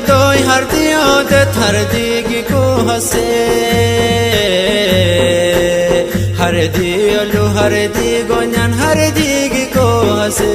दोई हर दियाद थर दीग को हसे। हर दियलु हर दीगो न्यान हर दीग को हसे।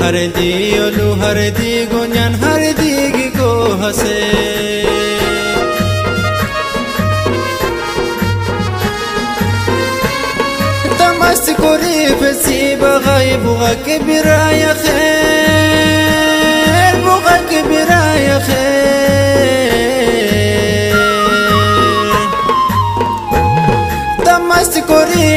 हर दियलु हर दीगो न्यान हर दीग को हसे। तमस कुरीब सीब गाई बुगा के बिराय खेर।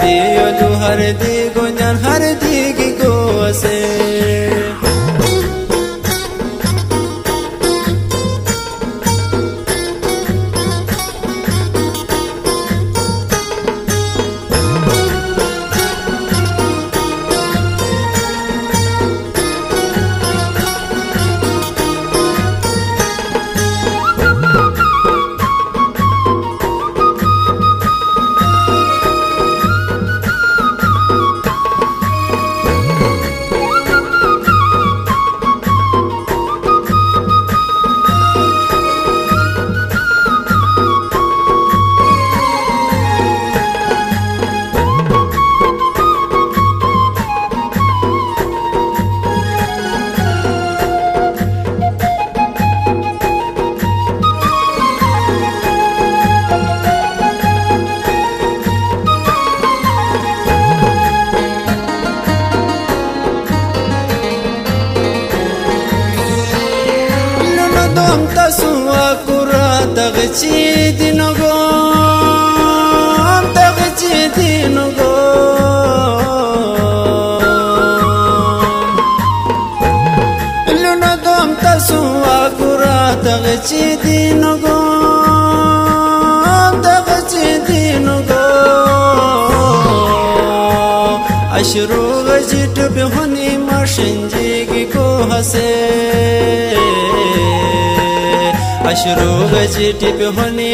দিও জোহার দিগো গছি দিন গো দগছি দিন গো। আশ্রু গছি টুপি হনি মাসিন জিগি কো হসে। আশ্রু গছি টুপি হনি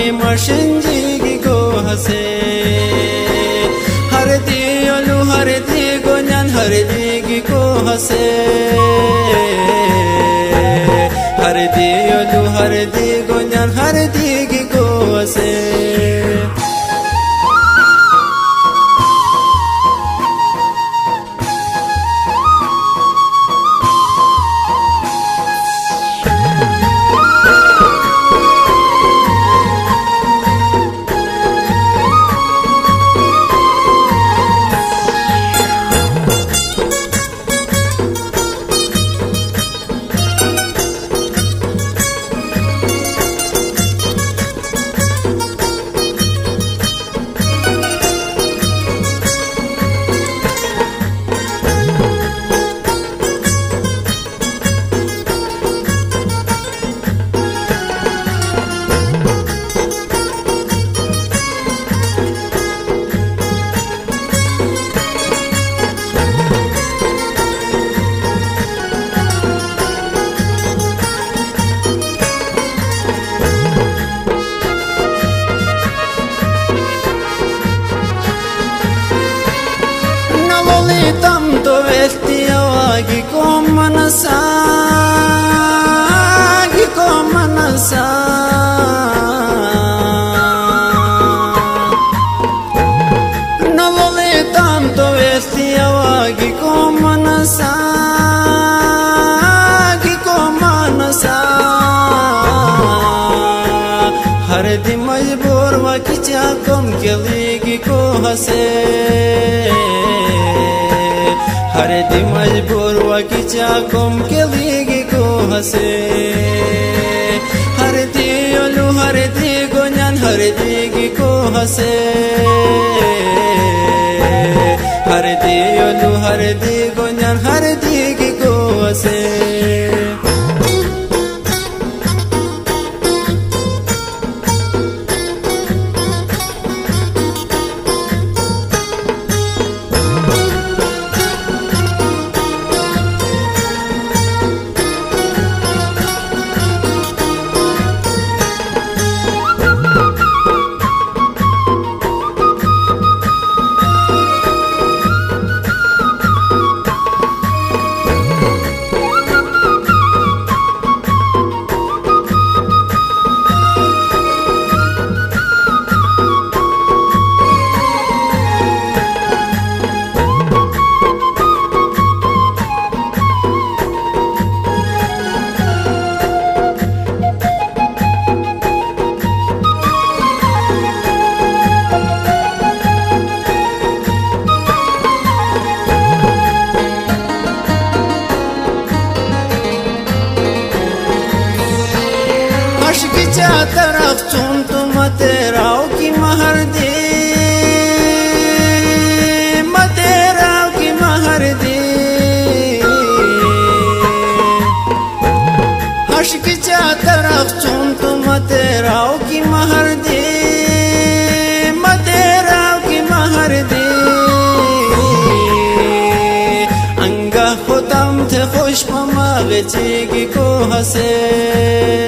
দি অলু হরে দি গো জান হরে দি গি হসে। दियो हर दी गोन्यान हर दी को से को हसे हर दी मजबूर वकीचा किचा कम के लिए को हसे। हर दी ओलू, हर दी गुंजन हर दी को हसे। हर दी ओलू, हर दी क्या तरफ़ चुन तुम तेराओ की महर दे मतेराओ की महर दे हर्ष की चा तरफ़ चुन तुम तेराओ की महर दे मतेराओ की महर दे अंगा खुदम थे खुश ममागे चेगी को हसे।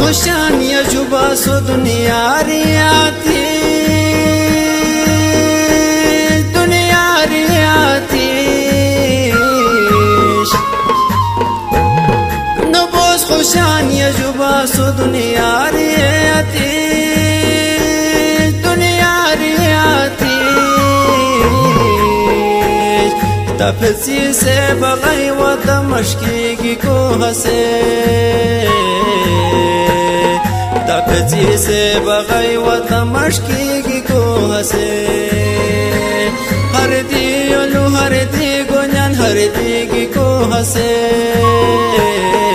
खुशानी अजुबा सो दुनिया आती। दुनिया आती। नबोस खुशानी अजुबा सो दुनिया आती। दुनिया आती। तफसी से बगै वत मशकी को हसे। हसे हर दी ओलू हर दी गोन्यान हर दी की को हसे हर दी ओलू हर दी गोन्यान